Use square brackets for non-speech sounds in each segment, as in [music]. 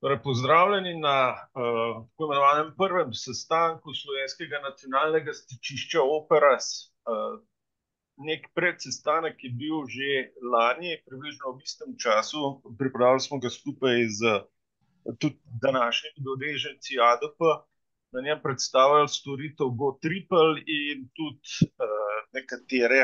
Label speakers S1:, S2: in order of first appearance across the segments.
S1: Torej, pozdravljeni na uh, tako imenovanem prvem sestanku Slovenskega nacionalnega stičišča Operas. Uh, nek predsestanek je bil že lani, približno v istem času. Pripravili smo ga skupaj z tudi današnjimi dodeženci ADP. Na njem predstavljali storitev GoTriple in tudi uh, nekatere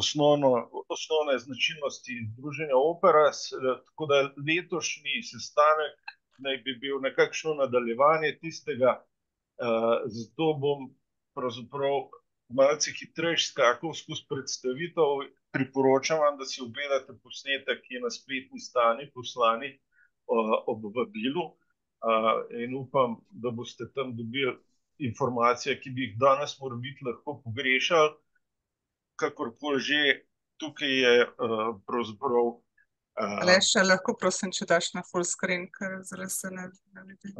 S1: osnovno, osnovne značilnosti Združenja Operas. Tako da letošnji sestanek naj bi bil nekakšno nadaljevanje tistega, uh, zato bom pravzaprav malce hitrejši skakal skozi predstavitev. Priporočam vam, da si ogledate posnetek, ki je na spletni strani poslani uh, ob vabilu uh, in upam, da boste tam dobili informacije, ki bi jih danes morda lahko pogrešali kakorkoli že, tukaj je uh, pravzaprav.
S2: Uh, Le še lahko, prosim, če daš na full screen, ker zdaj se ne, ne vidi.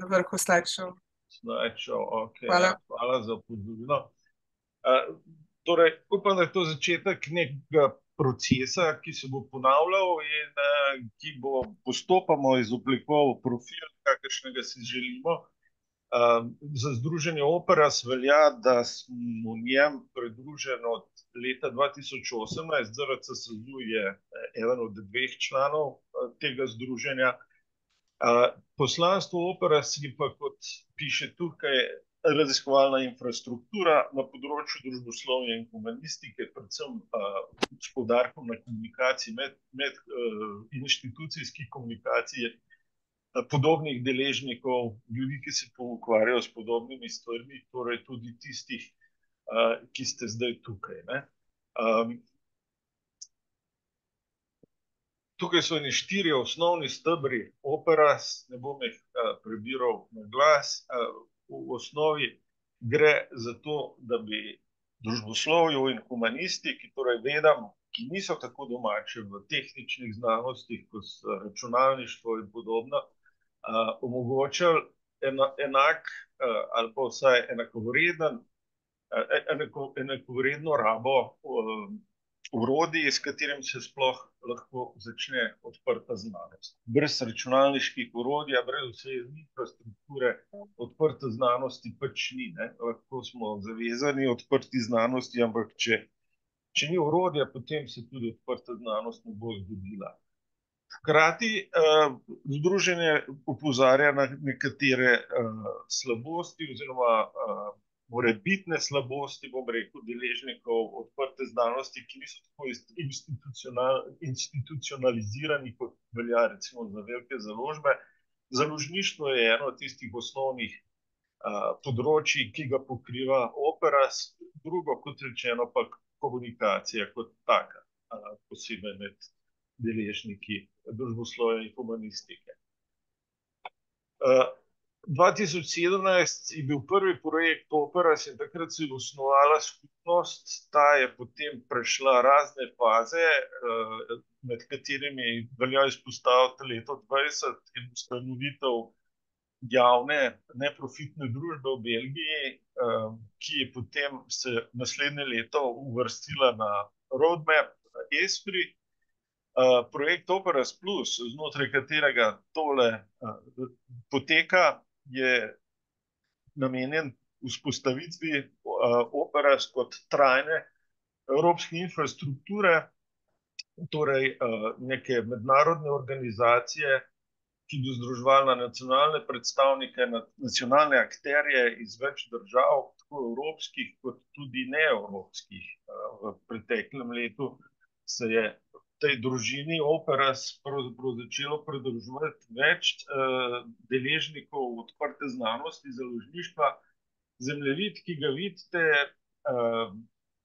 S2: Na vrhu slajčev.
S1: Slajčev, ok. Hvala, hvala za podvojilo. Uh, torej, upam, da je to začetek nekega procesa, ki se bo ponavljal in uh, ki bo postopoma izoblikoval profil, kakršnega si želimo. Ehm, za Združenje Operas velja, da smo njem pridruženi od leta 2018, ZRC SZU je eh, eden od dveh članov eh, tega združenja. Poslanstvo Operas je pa, kot piše tukaj, raziskovalna infrastruktura na področju družboslovja in humanistike, predvsem s podarkom na komunikaciji med, med inštitucijski komunikaciji podobnih deležnikov, ljudi, ki se ukvarjajo s podobnimi stvarmi, torej tudi tistih, ki ste zdaj tukaj. Um, tukaj so štiri osnovni stebri opera, ne bom jih prebiral na glas. V osnovi gre za to, da bi družboslovju in humanistiki, torej vedam, ki niso tako domače v tehničnih znanostih, kot so računalništvo in podobno, omogočili ena, enak uh, ali pa vsaj enakovreden, uh, enako, enakovredno rabo uh, urodij, s katerim se sploh lahko začne odprta znanost. Brez računalniških urodij, brez vse infrastrukture, odprta znanosti pač ni. Ne? Lahko smo zavezani odprti znanosti, ampak če. Če ni urodja, potem se tudi odprta znanost ne bo zgodila. Hkrati uh, združenje upozarja na nekatere uh, slabosti, oziroma uh, morebitne slabosti, bom rekel, deležnikov odprte znanosti, ki niso tako institucional, institucionalizirani, kot velja recimo za velike založbe. Založništvo je eno od tistih osnovnih uh, področji, ki ga pokriva opera, drugo, kot rečeno, pa komunikacija kot taka, uh, posebej med deležniki družboslovja in humanistike. Uh, 2017 je bil prvi projekt takrat se je osnovala skupnost, ta je potem prešla razne faze, uh, med katerimi velja izpostaviti leto 20 in ustanovitev javne neprofitne družbe v Belgiji, uh, ki je potem se naslednje leto uvrstila na roadmap ESPRI, Uh, projekt Operas Plus, znotraj katerega tole uh, poteka, je namenjen vzpostavitvi uh, Operas kot trajne evropske infrastrukture, torej neke mednarodne organizacije, ki bi združevala nacionalne predstavnike, nacionalne akterje iz več držav, tako evropskih, kot tudi neevropskih. V preteklem letu se je tej družini Operas pravzaprav začelo pridruževati več uh, deležnikov odprte znanosti, založništva. Zemljevid, ki ga vidite, uh,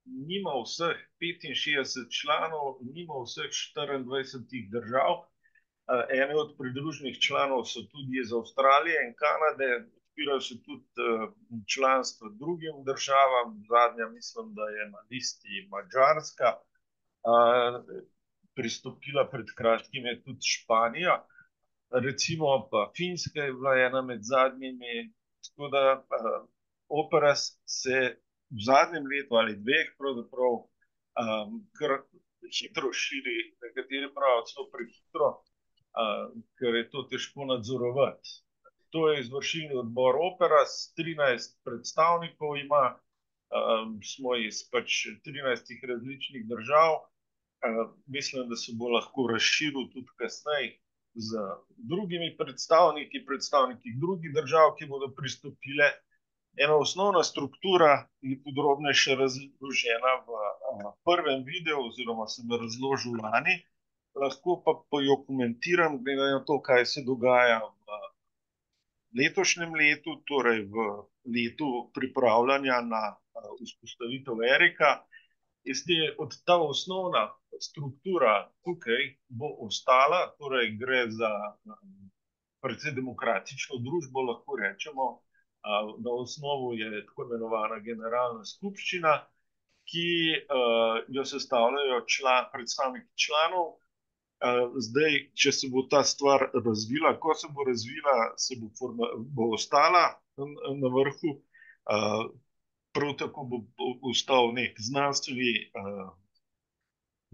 S1: nima vseh 65 članov, nima vseh 24 držav. Uh, ene od pridruženih članov so tudi iz Avstralije in Kanade, odpirajo se tudi uh, članstva drugim državam, zadnja mislim, da je na listi Mačarska. Uh, pristopila pred kratkim, je tudi Španija, recimo pa Finska je bila ena med zadnjimi. Tako da uh, opera se v zadnjem letu ali dveh, pravzaprav, um, kar hitro širi, nekateri pravijo, celo prehitro. ker je to težko nadzorovati. To je izvršilni odbor opera, s 13 predstavnikov ima, smo iz pač 13 različnih držav. Mislim, da se bo lahko razširil tudi kasneje z drugimi predstavniki, predstavniki drugih držav, ki bodo pristopile. Ena osnovna struktura je podrobneje razložena v prvem videu oziroma sem jo razložil lani. Lahko pa jo komentiram, glede na to, kaj se dogaja v letošnjem letu, torej v letu pripravljanja na vzpostavitev Erika. Te, ta osnovna struktura tukaj bo ostala, torej gre za precej demokratično družbo, lahko rečemo. Na osnovi je tako imenovana generalna skupščina, ki jo sestavljajo predstavniki članov. Zdaj, če se bo ta stvar razvila, ko se bo razvila, se bo bo ostala na vrhu. Prav tako bo ostal neki znanstveni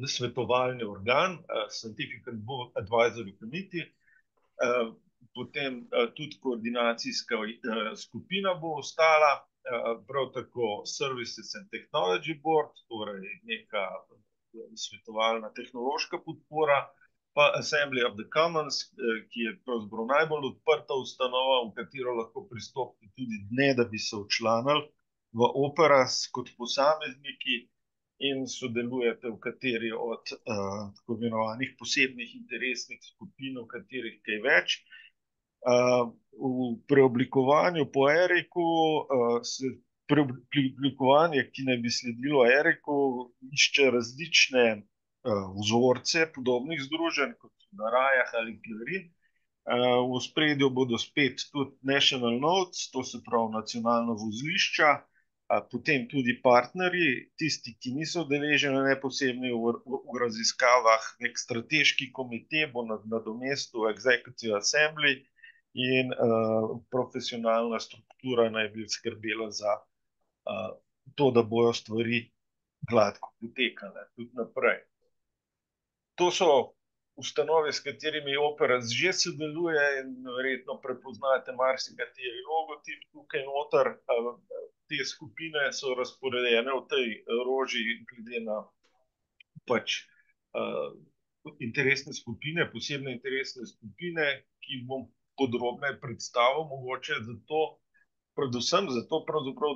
S1: svetovalni organ, Scientific Advisory Committee. Potem tudi koordinacijska skupina bo ostala, prav tako Services and Technology Board, torej neka svetovalna tehnološka podpora, pa Assembly of the Commons, ki je pravzaprav najbolj odprta ustanova, v katero lahko pristopite tudi, ne da bi se včlanili v Operas kot posamezniki in sodelujete v kateri od tako imenovanih posebnih interesnih skupin, o katerih kaj več. V preoblikovanju po Eriku se preoblikovanje, ki naj bi sledilo Eriku, išče različne vzorce podobnih združenj, kot so Dariah ali Clarin. V ospredju bodo spet tudi National notes, to se pravi nacionalna vozlišča, potem tudi partnerji, tisti, ki niso udeleženi neposredno v raziskavah, neki strateški komite bo nadomestil Executive Assembly in profesionalna struktura naj bi skrbela za to, da bojo stvari gladko potekale tudi naprej. To so ustanove, s katerimi Operas že sodeluje, in verjetno prepoznate marsikateri logotip tukaj noter. Te skupine so razporejene v tej roži glede na pač interesne skupine, posebne interesne skupine, ki jih bom podrobneje predstavil, mogoče zato, predvsem zato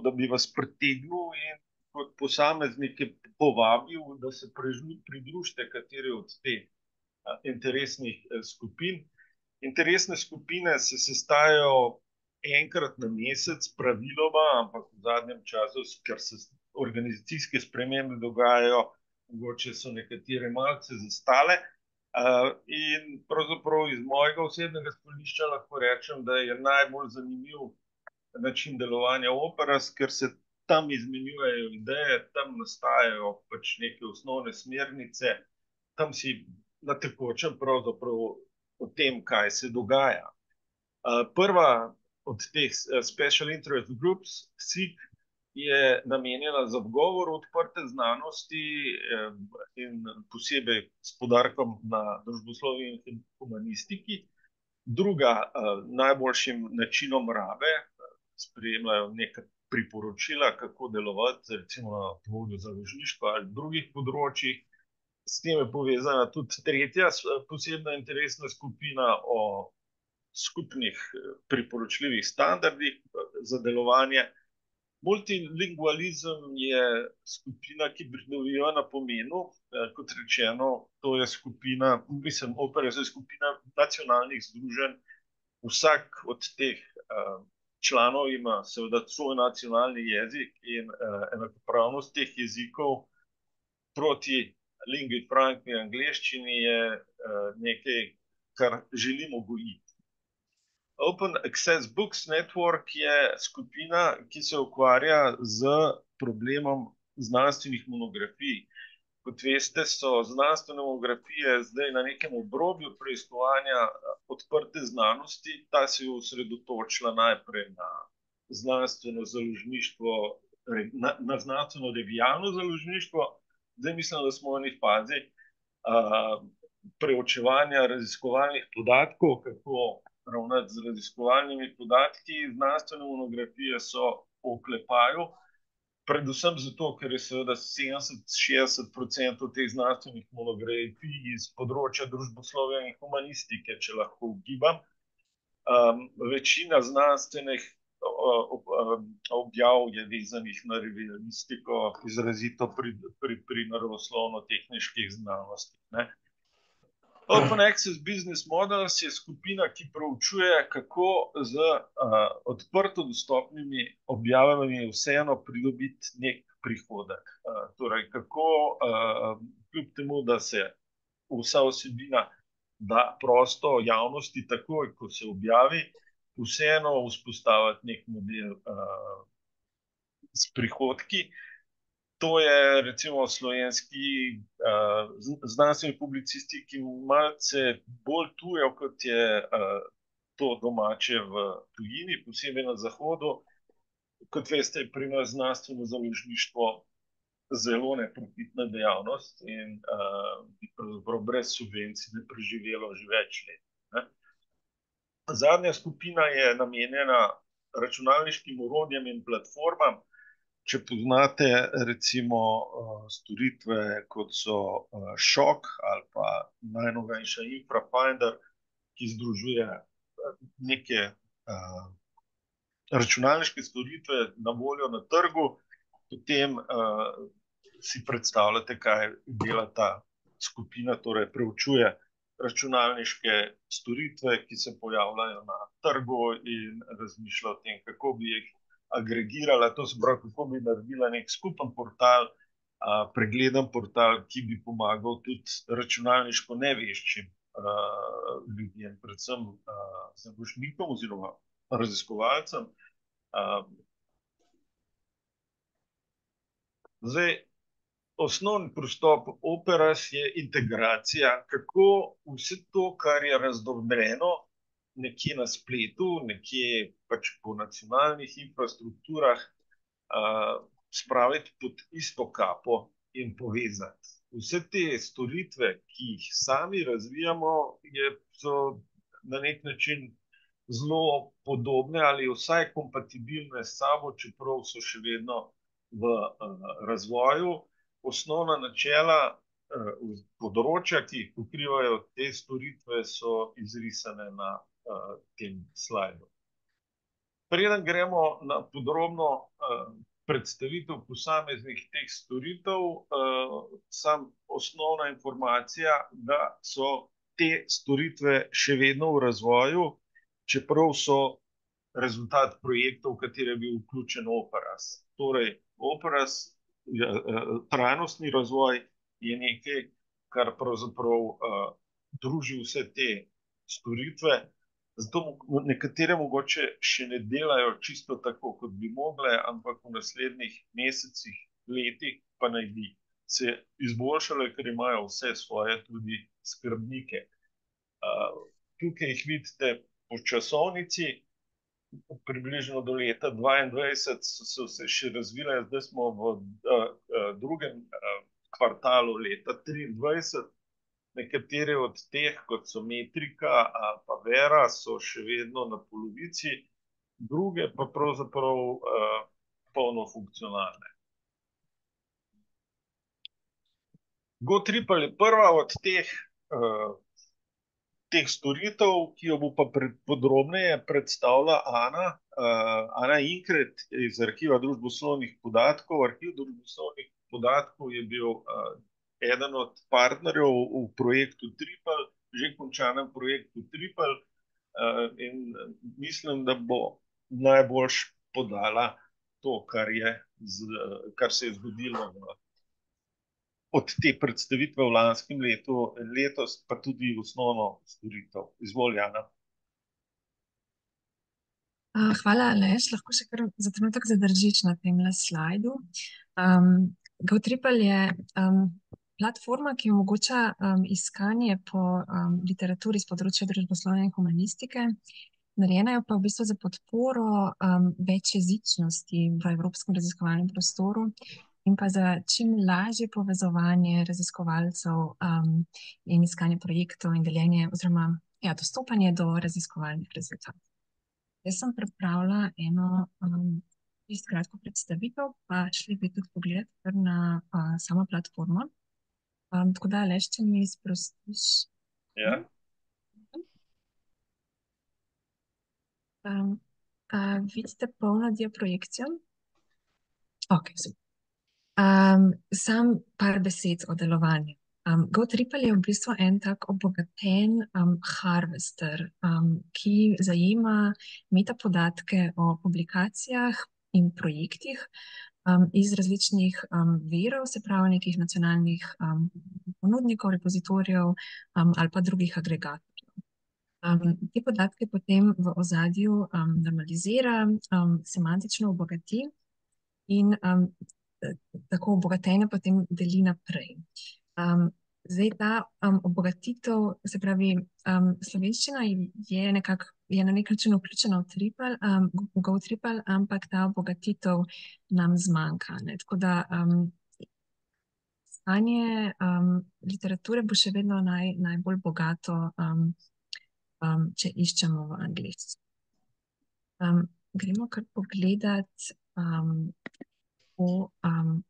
S1: da bi vas pritegnil in kot posameznike povabil, da se pridružite kateri od teh interesnih skupin. Interesne skupine se sestajajo enkrat na mesec praviloma, ampak v zadnjem času, ker se organizacijske spremembe dogajajo, mogoče so nekatere malce zastale. In pravzaprav iz mojega osebnega stališča lahko rečem, da je najbolj zanimiv način delovanja Operas, ker se tam izmenjujejo ideje, tam nastajajo pač neke osnovne smernice, tam si na tekočem pravzaprav o tem, kaj se dogaja. Prva od teh Special interest groups, SIG, je namenjena zagovoru odprte znanosti in posebej s poudarkom na družboslovju in humanistiki. Druga, najboljšim načinom rabe, sprejemajo neka priporočila, kako delovati, recimo na področju založništva ali drugih področjih. S tem je povezana tudi tretja posebna interesna skupina o skupnih priporočljivih standardih za delovanje. Multilingualizem je skupina, ki pridobiva na pomenu, kot rečeno, to je skupina, mislim, Operas je skupina nacionalnih združenj. Vsak od teh članov ima seveda svoj nacionalni jezik in enakopravnost teh jezikov proti lingui franki angleščini je nekaj, kar želimo gojiti. Open access books network je skupina, ki se ukvarja s problemom znanstvenih monografij. Kot veste, so znanstvene monografije zdaj na nekem obrobju preiskovanja odprte znanosti. Ta se je osredotočila najprej na znanstveno založništvo, na znanstveno revijalno založništvo. Zdaj mislim, da smo v eni fazi preučevanja raziskovalnih podatkov, kako ravnati z raziskovalnimi podatki. Znanstvene monografije so v oklepaju, predvsem zato, ker je seveda sedemdeset, šestdeset procentov teh znanstvenih monografij iz področja družboslovja in humanistike, če lahko ugibam. večina znanstvenih objav je vezanih na revizionistiko, izrazito pri, pri, pri naravoslovno-tehniških znanostih. Open access business models je skupina, ki proučuje, kako z, odprto dostopnimi objavami vseeno pridobiti neki prihodek. torej kako, kljub temu, da se vsa vsebina da prosto javnosti takoj, ko se objavi, vseeno vzpostaviti neki model, s prihodki. To je recimo slovenski, znanstveni publicistiki malce bolj tujo, kot je, to domače v tujini, posebej na zahodu. Kot veste, pri nas znanstveno založništvo zelo neprofitna dejavnost in, bi pravzaprav brez subvencij ne preživelo že več let, ne. Zadnja skupina je namenjena računalniškim orodjem in platformam. Če poznate recimo, storitve, kot so, Šok ali pa najnovejša Infrafinder, ki združuje neke, računalniške storitve na voljo na trgu, potem, si predstavljate, kaj dela ta skupina, torej preučuje računalniške storitve, ki se pojavljajo na trgu, in razmišlja o tem, kako bi jih agregirala, to se pravi, kako bi naredila neki skupen portal, pregleden portal, ki bi pomagal tudi računalniško neveščim, ljudem, predvsem, založnikom oziroma raziskovalcem. Zdaj, osnovni pristop Operas je integracija, kako vse to, kar je razdrobljeno nekje na spletu, nekje pač po nacionalnih infrastrukturah, spraviti pod isto kapo in povezati. Vse te storitve, ki jih sami razvijamo, je, so na neki način zelo podobne ali vsaj kompatibilne s sabo, čeprav so še vedno v, razvoju. Osnovna načela, področja, ki jih pokrivajo te storitve, so izrisane na, tem slajdu. Preden gremo na podrobno, predstavitev posameznih teh storitev, samo osnovna informacija, da so te storitve še vedno v razvoju, čeprav so rezultat projektov, v katere je bil vključen Operas. Torej Operas, trajnostni razvoj je nekaj, kar pravzaprav, druži vse te storitve, zato nekatere mogoče še ne delajo čisto tako, kot bi mogle, ampak v naslednjih mesecih, letih pa naj bi se izboljšale, ker imajo vse svoje tudi skrbnike. tukaj jih vidite po časovnici, približno do leta dvaindvajset so se še razvile, zdaj smo v, drugem, kvartalu leta triindvajset. Nekatere od teh, kot so Metrika ali pa Vera, so še vedno na polovici, druge pa pravzaprav, polno funkcionalne. GoTripl je prva od teh, teh storitev, ki jo bo pa podrobneje predstavila Ana, Ana Inkret iz Arhiva družboslovnih podatkov. Arhiv družboslovnih podatkov je bil, eden od partnerjev v projektu Tripel, že končanem projektu Tripel, in mislim, da bo najboljše podala to, kar je kar se je zgodilo od te predstavitve v lanskem letu, letos pa tudi osnovno storitev. Izvoli, Ana.
S3: hvala, Aleš, lahko se kar za trenutek zadržiš na temle slajdu. GoTripl je, platforma, ki omogoča, iskanje po, literaturi s področja družboslovja in humanistike. Narejena je pa v bistvu za podporo, večjezičnosti v evropskem raziskovalnem prostoru in pa za čim lažje povezovanje raziskovalcev um, in iskanje projektov in deljenje oziroma ja, dostopanje do raziskovalnih rezultatov. Jaz sem pripravila eno um, čisto kratko predstavitev, pa šli bi tudi pogled na uh, samo platformo. Um, tako da, le če mi sprostiš.
S1: Ja.
S3: Um, a vidite polno diaprojekcijo? Ok, super. Um, sam par besed o delovanju. Um, GoTripple je v bistvu en tak obogaten um, harvester, um, ki zajema metapodatke o publikacijah in projektih um, iz različnih um, virov, se pravi nekih nacionalnih um, ponudnikov, repozitorijev um, ali pa drugih agregatorjev. Um, te podatke potem v ozadju um, normalizira, um, semantično obogati in um, tako obogatenje potem deli naprej. Um, zdaj ta um, obogatitev, se pravi, um, slovenščina je, nekak, je na nek način vključena v triple, um, v GoTripple, ampak ta obogatitev nam zmanjka. Ne? Tako da um, stanje um, literature bo še vedno naj, najbolj bogato, um, um, če iščemo v angliščini. Um, gremo kar pogledati. Um, o um,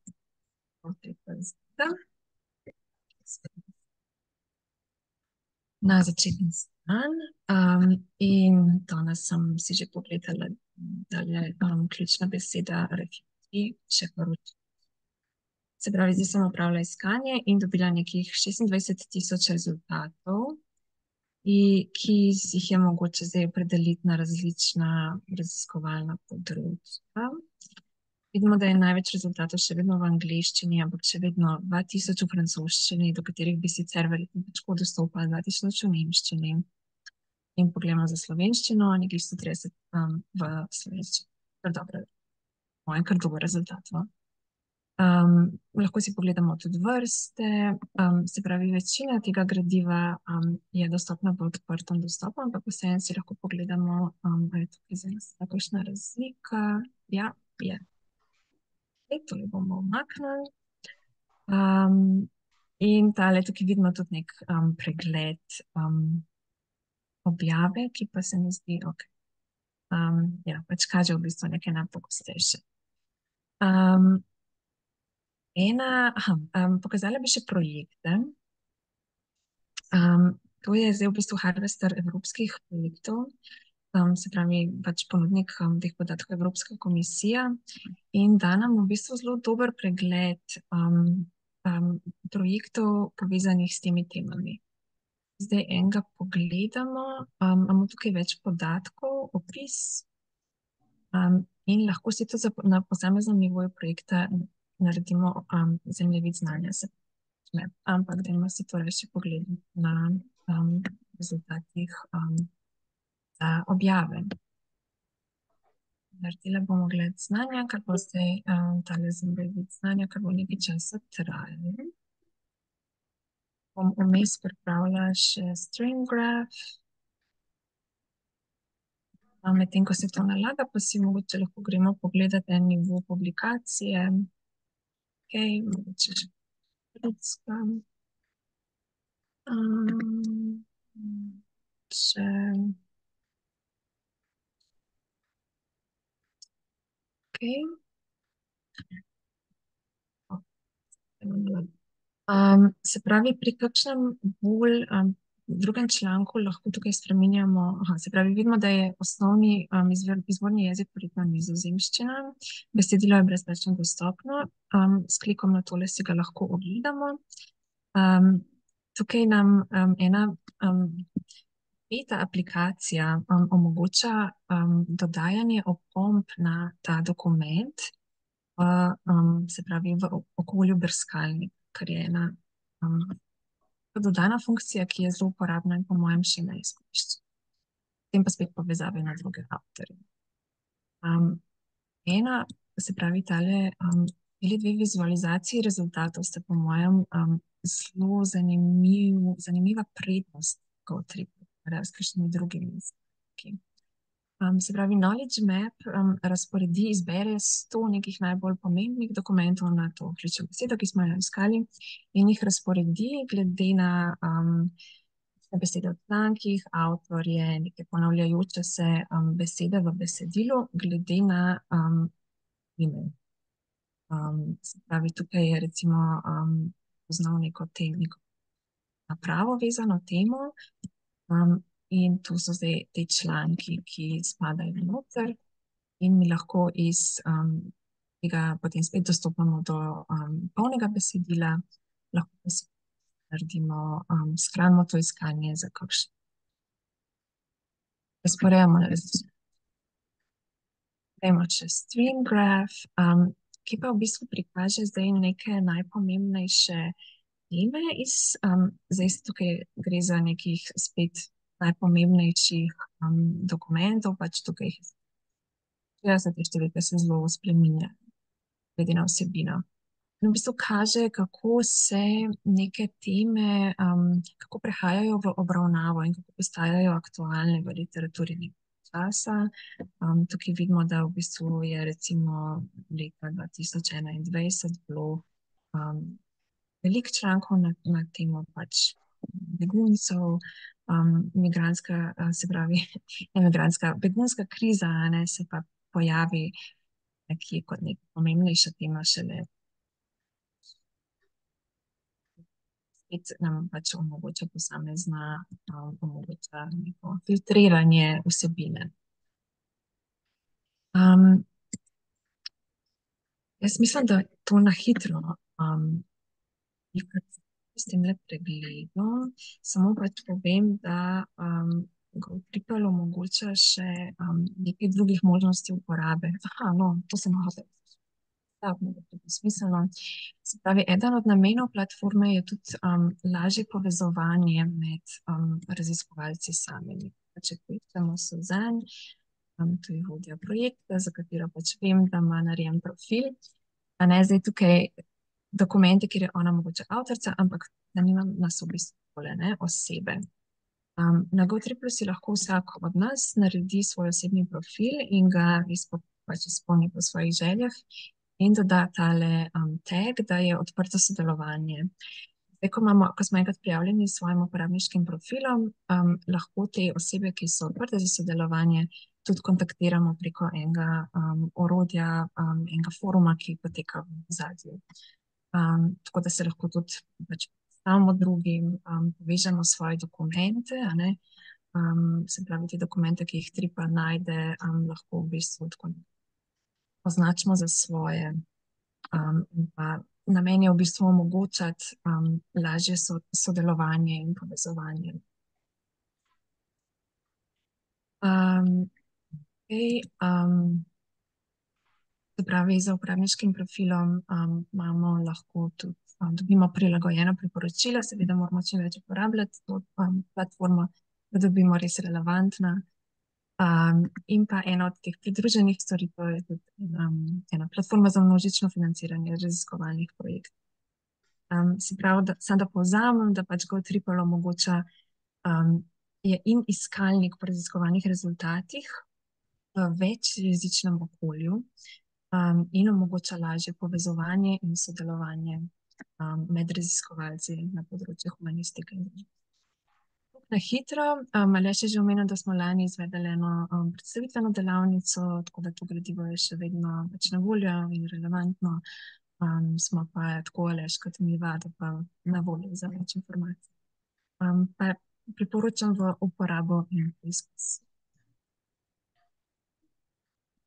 S3: na začetni stran. Um, in danes sem si že pogledala, da je um, ključna beseda refleksij, še poročila. Se pravi, zdaj sem upravila iskanje in dobila nekih 26 tisoč rezultatov, ki jih je mogoče zdaj opredeliti na različna raziskovalna področja. Vidimo, da je največ rezultatov še vedno v angleščini, ampak še vedno 2000 v francoščini, do katerih bi sicer verjetno težko dostopali, 2000 v nemščini. In pogledamo za slovenščino, nekaj 130 um, v slovenščini. Kar dobro, moj kar dober rezultat. No? Um, lahko si pogledamo tudi vrste, um, se pravi, večina tega gradiva um, je dostopna v odprtem dostopu, ampak vseeno si lahko pogledamo, um, ali je tukaj za nas kakšna razlika. Ja, je to jo bomo omaknili. Um, in tale tukaj vidimo tudi nek um, pregled um, objave, ki pa se mi zdi, okay. um, ja, pač kaže v bistvu nekaj najpogostejše. Um, ena, aha, um, pokazala bi še projekte. Um, to je zdaj v bistvu harvester evropskih projektov um, se pravi, pač ponudnik um, teh podatkov Evropska komisija in da nam v bistvu zelo dober pregled um, um, projektov povezanih s temi temami. Zdaj enega pogledamo, um, imamo tukaj več podatkov, opis um, in lahko si to na posameznem nivoju projekta naredimo um, zemljevid znanja. Se, ampak da ima si to reči pogled na um, rezultatih um, objave. Naredila bomo gled znanja, kar bo zdaj um, tale zemljevid znanja, kar bo nekaj časa trajalo. Bom vmes pripravila še string graph. Medtem, ko se to nalaga, pa si mogoče lahko gremo pogledati en nivo publikacije. Ok, mogoče še pritska. Um, Okay. Um, se pravi, pri kakšnem bolj um, drugem članku lahko tukaj spremenjamo. Aha, se pravi, vidimo, da je osnovni um, izvor, izvorni jezik verjetno nizozemščina, besedilo je brezplačno dostopno, um, s klikom na tole si ga lahko ogledamo. Um, tukaj nam um, ena um, ta aplikacija um, omogoča um, dodajanje opomb na ta dokument, v, um, se pravi, v okolju brskalnika, kar je ena um, dodana funkcija, ki je zelo uporabna in, po mojem, še ne izkoriščena. Potem pa spet povezave na druge avtorje. Um, ena, se pravi, tale. Um, Bili dve vizualizaciji rezultatov, sta po mojem um, zelo zanimiv, zanimiva prednost GoTrip s kakšnimi drugimi jeziki. Um, se pravi, Knowledge Map um, razporedi, izbere sto nekih najbolj pomembnih dokumentov na to ključno besedo, ki smo jo iskali, in jih razporedi glede na um, besede v člankih, avtorje, neke ponavljajoče se um, besede v besedilu, glede na um, ime. Um, se pravi, tukaj je recimo um, poznal neko tehniko, napravo vezano temu. Um, In tu so zdaj te članki, ki spadajo noter, in mi lahko iz um, tega potem spet dostopamo do um, polnega besedila, lahko pa si naredimo, um, skranimo to iskanje za kakšno. Razporejamo na različne. Gremo čez string graph, um, ki pa v bistvu prikaže zdaj neke najpomembnejše teme iz, um, zdaj tukaj gre za nekih spet najpomembnejših um, dokumentov, pač tukaj jih je. Te številke se zelo spremenjajo, glede na vsebino. In v bistvu kaže, kako se neke teme, um, kako prehajajo v obravnavo in kako postajajo aktualne v literaturi časa. Um, tukaj vidimo, da v bistvu je recimo leta 2021 bilo um, veliko člankov na, na temo pač beguncev, um, migranska, se pravi, [laughs] emigranska, begunska kriza, ne, se pa pojavi nekje kot nek pomembnejša tema šele. Spet nam pač omogoča posamezna, um, omogoča neko filtriranje vsebine. Um, jaz mislim, da to na hitro um, s tem le pregledom, samo pač povem, da um, GoTripel omogoča še um, nekaj drugih možnosti uporabe. Aha, no, to sem hotel. Smiselno. Se pravi, eden od namenov platforme je tudi um, lažje povezovanje med um, raziskovalci samimi. Če pojčemo Suzanne, um, to je vodja projekta, za katero pač vem, da ima narejen profil. A ne zdaj tukaj dokumente, kjer je ona mogoče avtorica, ampak zanima nas v bistvu tole, ne, osebe. Um, na GoTriplu si lahko vsak od nas naredi svoj osebni profil in ga izpo, pač izpolni po svojih željah in doda tale um, tag, da je odprto sodelovanje. Zdaj, ko, imamo, ko smo enkrat prijavljeni s svojim uporabniškim profilom, um, lahko te osebe, ki so odprte za sodelovanje, tudi kontaktiramo preko enega um, orodja, um, enega foruma, ki poteka v zadju. Um, tako da se lahko tudi pač samo drugim um, povežemo svoje dokumente. Um, se pravi, te dokumente, ki jih tripa najde, um, lahko v bistvu označimo za svoje. Um, namen je v bistvu omogočati um, lažje so, sodelovanje in povezovanje. Um, okay, um, Se pravi, za uporabniškim profilom um, imamo lahko tudi um, dobimo prilagojena priporočila, seveda moramo čim več uporabljati to um, platformo, da dobimo res relevantna. Um, in pa ena od teh pridruženih storitev je tudi um, ena platforma za množično financiranje raziskovalnih projektov. Um, se pravi, da, sam da povzamem, da pač GoTripple omogoča um, je in iskalnik po raziskovalnih rezultatih v večjezičnem okolju, um, in omogoča lažje povezovanje in sodelovanje um, med raziskovalci na področju humanistike. Na hitro, um, ali še že omenil, da smo lani izvedeli eno um, predstavitveno delavnico, tako da to gradivo je še vedno pač na voljo in relevantno. Um, smo pa tako ali kot mi vada, pa na voljo za več informacij. Um, pa priporočam v uporabo in preizkus.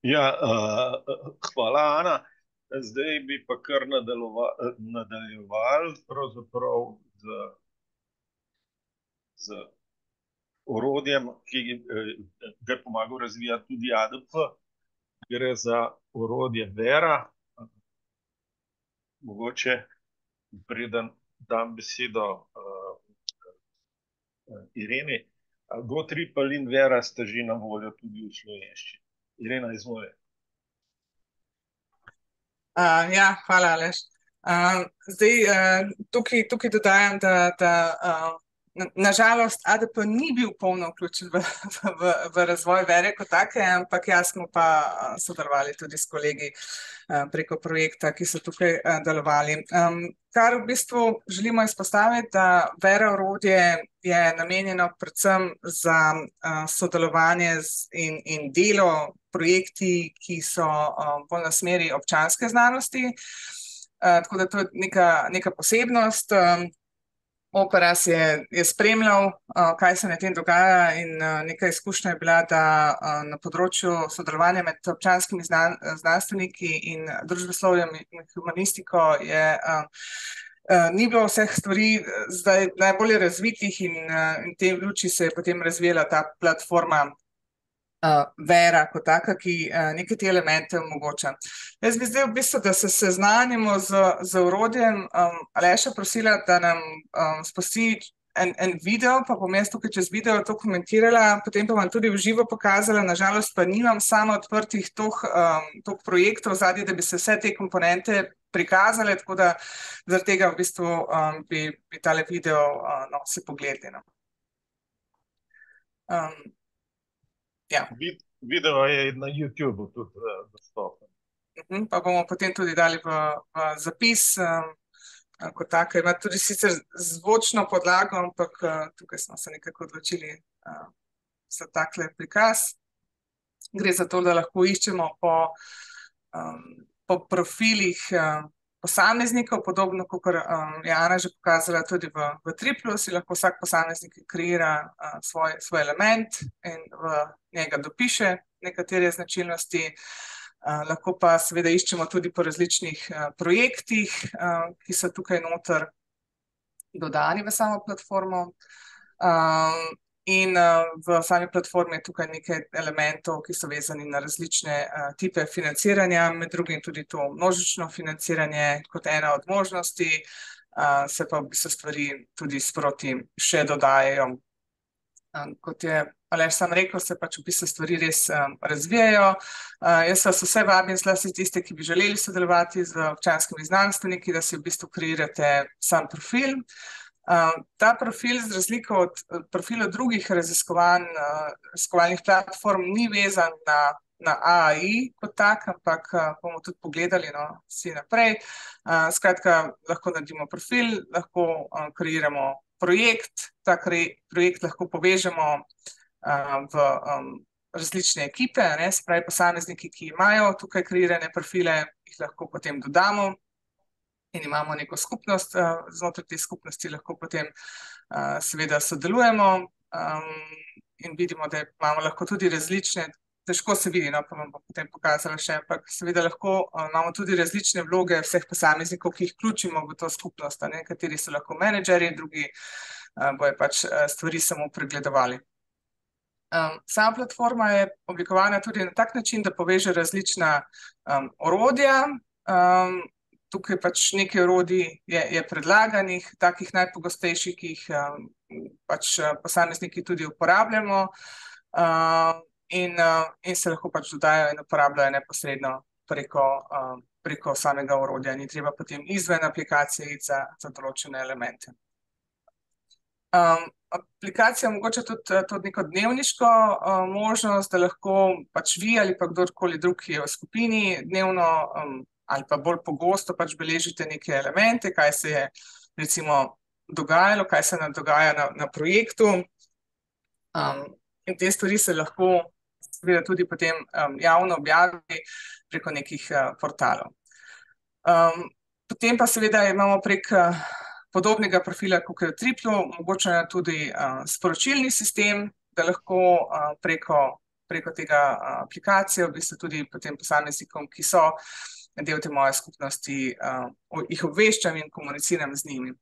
S1: Ja, uh, hvala, Ana. Zdaj bi pa kar nadaljeval z, z orodjem, ki ga je pomagal razvijati tudi ADP. Gre za orodje Vera. Mogoče preden dam besedo uh, Ireni. GoTripal in Vera sta že na voljo tudi v slovenščini. Irena, izvoli.
S2: Uh, ja, hvala, Aleš. Uh, zdaj, uh, tukaj, tukaj dodajam, da, da uh, Nažalost, ADP ni bil polno vključen v, v, v razvoj vere kot take, ampak jaz smo pa sodelovali tudi s kolegi preko projekta, ki so tukaj delovali. Kar v bistvu želimo izpostaviti, da vera orodje je namenjeno predvsem za sodelovanje in, in delo projekti, ki so bolj na smeri občanske znanosti. Tako da to je neka, neka posebnost. Operas je, je spremljal, uh, kaj se na tem dogaja, in uh, neka izkušnja je bila, da uh, na področju sodelovanja med občanskimi znan znanstveniki in družboslovjem in humanistiko je, uh, uh, ni bilo vseh stvari zdaj najbolje razvitih, in uh, v tej luči se je potem razvijala ta platforma uh, vera kot taka, ki uh, neke te elemente omogoča. Jaz bi zdaj v bistvu, da se seznanimo z, z urodjem, um, Aleša prosila, da nam um, spusti en, en video, pa bom jaz tukaj čez video to komentirala, potem pa vam tudi v živo pokazala, nažalost pa nimam samo odprtih toh, um, projektov zadnji, da bi se vse te komponente prikazale, tako da zaradi tega v bistvu um, bi, bi tale video uh, no, se pogledali. No. Um, Ja.
S1: Video je na YouTubu tudi uh, dostopen.
S2: Uh, pa bomo potem tudi dali v, v zapis, um, kot tako. Ima tudi sicer zvočno podlago, ampak uh, tukaj smo se nekako odločili uh, za takle prikaz. Gre za to, da lahko iščemo po, um, po profilih. Uh, posameznikov, podobno kot um, je Ana že pokazala tudi v, v Triplu, si lahko vsak posameznik kreira uh, svoj, svoj element in v njega dopiše nekatere značilnosti. Uh, lahko pa seveda iščemo tudi po različnih uh, projektih, uh, ki so tukaj noter dodani v samo platformo. Um, In uh, v sami platformi je tukaj nekaj elementov, ki so vezani na različne uh, type financiranja, med drugim tudi to množično financiranje kot ena od možnosti, uh, se pa v bistvu stvari tudi sproti še dodajajo. Um, kot je Aleš sam rekel, se pač v bistvu stvari res um, razvijajo. Uh, jaz vas vse vabim, zlasti tiste, ki bi želeli sodelovati z občanskimi znanstveniki, da si v bistvu kreirate sam profil. Uh, ta profil, z razliko od eh, profila drugih raziskovanj, uh, raziskovalnih platform, ni vezan na, na AI kot tak, ampak bomo tudi pogledali no, vsi naprej. Skratka, lahko naredimo profil, lahko kreiramo projekt, ta kre, projekt lahko povežemo v različne ekipe, ne, se pravi, posamezniki, ki imajo tukaj kreirane profile, jih lahko potem dodamo in imamo neko skupnost, uh, znotraj te skupnosti lahko potem uh, seveda sodelujemo um, in vidimo, da imamo lahko tudi različne, težko se vidi, no, pa vam bom potem pokazala še, ampak seveda lahko uh, imamo tudi različne vloge vseh posameznikov, ki jih vključimo v to skupnost, ne, kateri so lahko menedžeri, drugi bojo pač stvari samo pregledovali. Um, sama platforma je oblikovana tudi na tak način, da poveže različna um, orodja, um, tukaj pač nekaj orodij je, je predlaganih, takih najpogostejših, ki jih um, pač uh, posamezniki tudi uporabljamo, uh, in, uh, in se lahko pač dodajo in uporabljajo neposredno preko, uh, preko samega orodja, ni treba potem izven aplikacije za, za določene elemente. Um, aplikacija omogoča tudi, tudi neko dnevniško uh, možnost, da lahko pač vi ali pa kdorkoli drug, ki je v skupini, dnevno um, ali pa bolj pogosto pač beležite neke elemente, kaj se je recimo dogajalo, kaj se nam dogaja na, na projektu. Um, in te stvari se lahko seveda tudi potem um, javno objavi preko nekih uh, portalov. Um, potem pa seveda imamo prek uh, podobnega profila, kot je v Triplu, mogoče tudi uh, sporočilni sistem, da lahko uh, preko, preko tega uh, aplikacije, v bistvu tudi potem posameznikom, ki so del te moje skupnosti, uh, jih obveščam in komuniciram z njimi.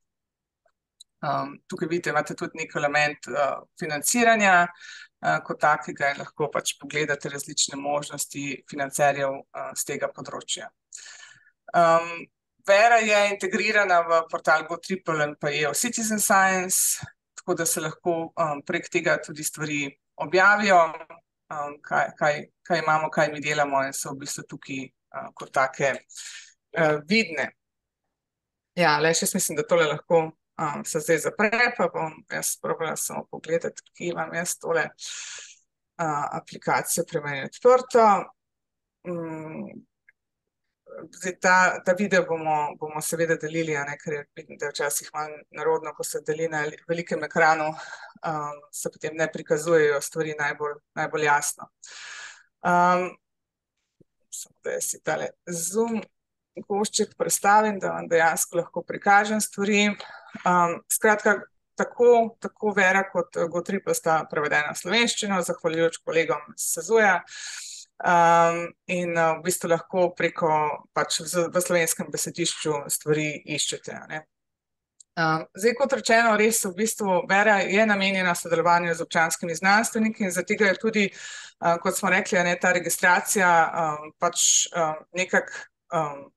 S2: Um, tukaj vidite, imate tudi nek element uh, financiranja uh, kot takega in lahko pač pogledate različne možnosti financerjev uh, z tega področja. Um, Vera je integrirana v portal GoTriple in pa je v Citizen Science, tako da se lahko um, prek tega tudi stvari objavijo, um, kaj, kaj, kaj imamo, kaj mi delamo in so v bistvu tukaj kot take vidne. Ja, le še mislim, da tole lahko um, se zdaj zapre, pa bom jaz probala samo pogledati, kje imam jaz tole uh, aplikacijo pri meni odprto. Um, zdaj, ta, ta video bomo, bomo seveda delili, ne, ker vidim, da je včasih manj narodno, ko se deli na velikem ekranu, um, se potem ne prikazujejo stvari najbolj, najbolj jasno. Um, samo da si tale zoom gošček predstavim, da vam dejansko lahko prikažem stvari. Um, skratka, tako, tako Vera kot Gotripa sta prevedena v slovenščino, zahvaljujoč kolegom Sezuja. Um, in uh, v bistvu lahko preko pač v, v slovenskem besedišču stvari iščete. Um, zdaj, kot rečeno, res v bistvu Vera je namenjena sodelovanju z občanskimi znanstveniki in zato je tudi, kot smo rekli, ne, ta registracija pač nekako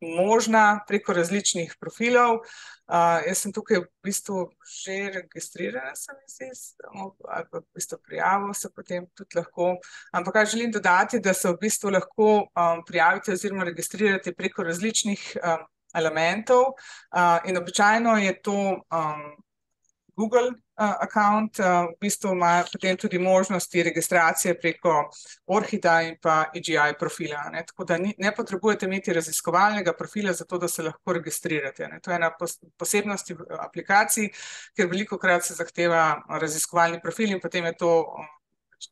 S2: možna preko različnih profilov. Uh, jaz sem tukaj v bistvu že registrirana, sem jaz, ali pa v bistvu prijavil se potem tudi lahko. Ampak kaj želim dodati, da se v bistvu lahko um, prijavite oziroma registrirate preko različnih um, elementov uh, in običajno je to um, Google account, v bistvu ima potem tudi možnosti registracije preko Orhida in pa EGI profila. Ne? Tako da ni, ne potrebujete imeti raziskovalnega profila za to, da se lahko registrirate. Ne? To je ena posebnosti aplikacij, ker veliko krat se zahteva raziskovalni profil in potem je to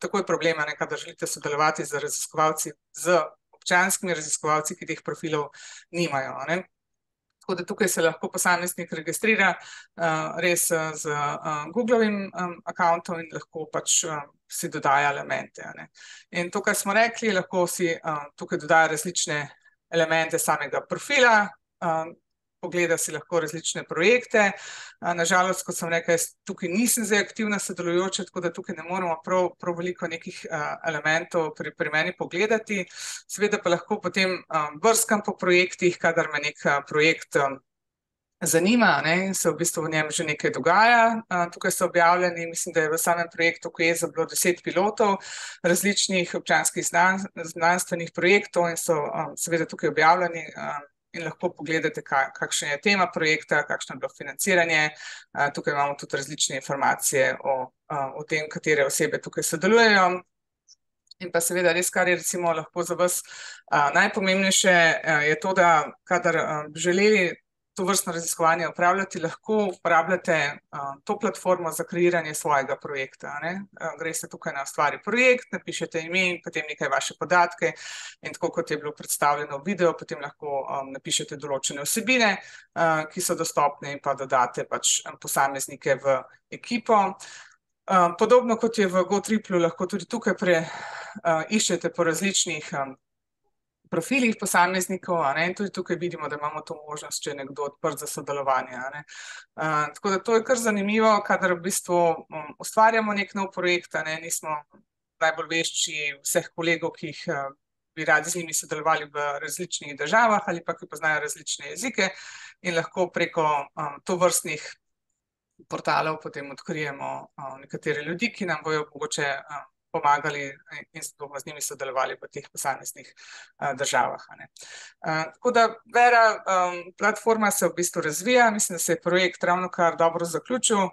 S2: takoj problema, ne? kada želite sodelovati z raziskovalci, z občanskimi raziskovalci, ki teh profilov nimajo. Ne? Tako da tukaj se lahko posameznik registrira uh, res uh, z uh, Googlovim um, računom in lahko pač uh, si dodaja elemente. In to, kar smo rekli, lahko si uh, tukaj dodaja različne elemente samega profila. Uh, pogleda si lahko različne projekte. Nažalost, kot sem rekel, tukaj nisem zdaj aktivna sodelujoča, tako da tukaj ne moramo prav, prav veliko nekih elementov pri, pri meni pogledati. Seveda pa lahko potem brskam po projektih, kadar me nek projekt zanima ne, in se v bistvu v njem že nekaj dogaja. Tukaj so objavljeni, mislim, da je v samem projektu QEZA bilo deset pilotov različnih občanskih znanstvenih projektov in so seveda tukaj objavljeni in lahko pogledate, kakšna je tema projekta, kakšno je bilo financiranje. Tukaj imamo tudi različne informacije o, o tem, katere osebe tukaj sodelujejo. In pa seveda res, kar je recimo lahko za vas najpomembnejše, je to, da kadar želeli to vrstno raziskovanje upravljati, lahko uporabljate uh, to platformo za kreiranje svojega projekta. Uh, greste tukaj na stvari projekt, napišete ime in potem nekaj vaše podatke in tako kot je bilo predstavljeno v videu, potem lahko um, napišete določene vsebine, uh, ki so dostopne in pa dodate pač um, posameznike v ekipo. Uh, podobno kot je v GoTriplu, lahko tudi tukaj pre, uh, iščete po različnih um, profilih posameznikov. Tudi tukaj vidimo, da imamo to možnost, če je nekdo odprt za sodelovanje. Uh, tako da to je kar zanimivo, kadar v bistvu um, ustvarjamo nek nov projekt, ne? nismo najbolj vešči vseh kolegov, ki jih uh, bi radi z njimi sodelovali v različnih državah ali pa ki poznajo različne jezike in lahko preko um, to vrstnih portalov potem odkrijemo um, nekatere ljudi, ki nam bojo mogoče. Um, pomagali in bomo z njimi sodelovali v teh posameznih državah. Tako da Vera, platforma se v bistvu razvija, mislim, da se je projekt ravno kar dobro zaključil,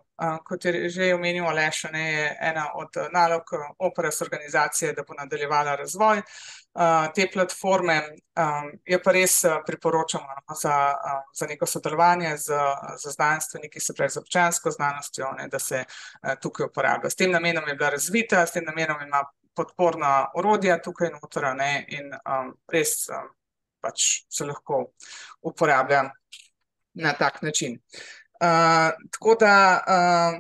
S2: kot je že omenil Aleš, je ena od nalog Operas organizacije, da bo nadaljevala razvoj te platforme. Je pa res priporočamo no, za, za neko sodelovanje z, z znanstveniki, se pravi z občansko znanostjo, ne, da se tukaj uporablja. S tem namenom je bila razvita, s tem namenom ima podporna orodja tukaj noter in um, res um, pač se lahko uporablja na tak način. Uh, tako da, uh,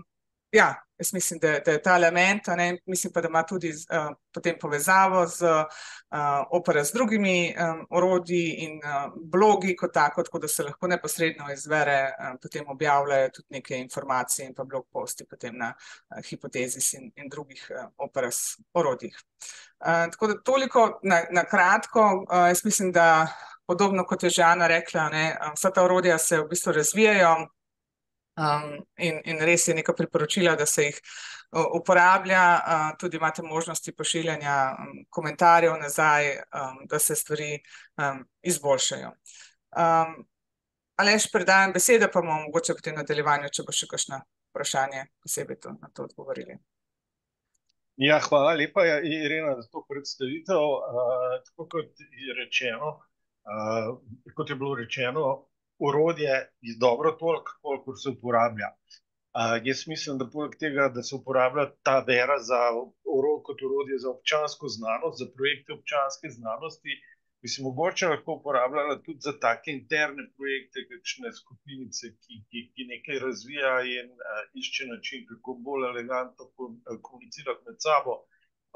S2: ja, jaz mislim, da, da je ta element, ne, mislim pa, da ima tudi uh, potem povezavo z uh, opera z drugimi um, orodji in uh, blogi kot tako, tako da se lahko neposredno izvere, uh, potem objavljajo tudi neke informacije in pa blog posti potem na uh, hipotezis in, in drugih uh, opera z orodjih. Uh, tako da toliko na, na kratko, uh, jaz mislim, da podobno kot je Žana rekla, ne, vsa ta orodja se v bistvu razvijajo, Um, in, in res je neka priporočila, da se jih uporablja, uh, tudi imate možnosti pošiljanja um, komentarjev nazaj, um, da se stvari um, izboljšajo. Um, Aleš, predajam besedo, pa bomo mogoče potem nadaljevanju, če bo še kakšno vprašanje, posebej to, na to odgovorili.
S1: Ja, hvala lepa, ja, Irena, za to predstavitev. Uh, tako kot je rečeno, uh, kot je bilo rečeno, orodje je dobro toliko, koliko se uporablja. Uh, jaz mislim, da poleg tega, da se uporablja ta vera za oro, kot orodje za občansko znanost, za projekte občanske znanosti, bi se mogoče lahko uporabljala tudi za take interne projekte, kakšne skupinice, ki, ki, ki nekaj razvija in uh, išče način, kako bolj elegantno komunicirati med sabo,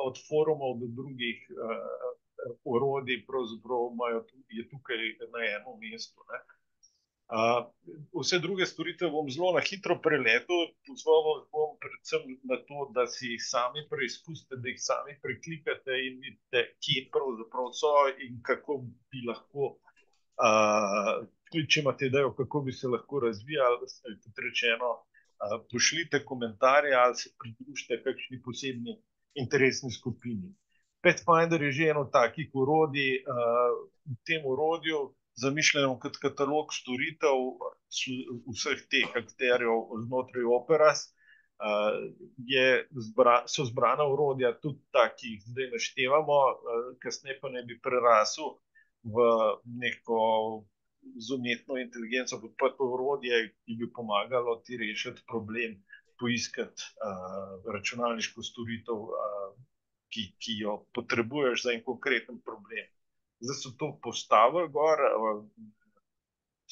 S1: od forumov do drugih uh, orodij, pravzaprav imajo, je tukaj na enem mestu. Ne. Vse druge storitve bom zelo na hitro preletel, pozval bom predvsem na to, da si jih sami preizkusite, da jih sami preklikate in vidite, kje pravzaprav so in kako bi lahko, tudi če imate idejo, kako bi se lahko razvijali, kot rečeno, pošljite komentarje ali se pridružite kakšni posebni interesni skupini. Pathfinder je že eno takih orodij, v tem orodju zamišljeno kot katalog storitev vseh teh akterjev znotraj Operas. Je, so zbrana urodja, tudi ta, ki jih zdaj naštevamo, kasneje pa ne bi prerasel v neko z umetno inteligenco podprto urodje, ki bi pomagalo ti rešiti problem, poiskati računalniško storitev, ki, ki jo potrebuješ za en konkreten problem zdaj so to postavili gor,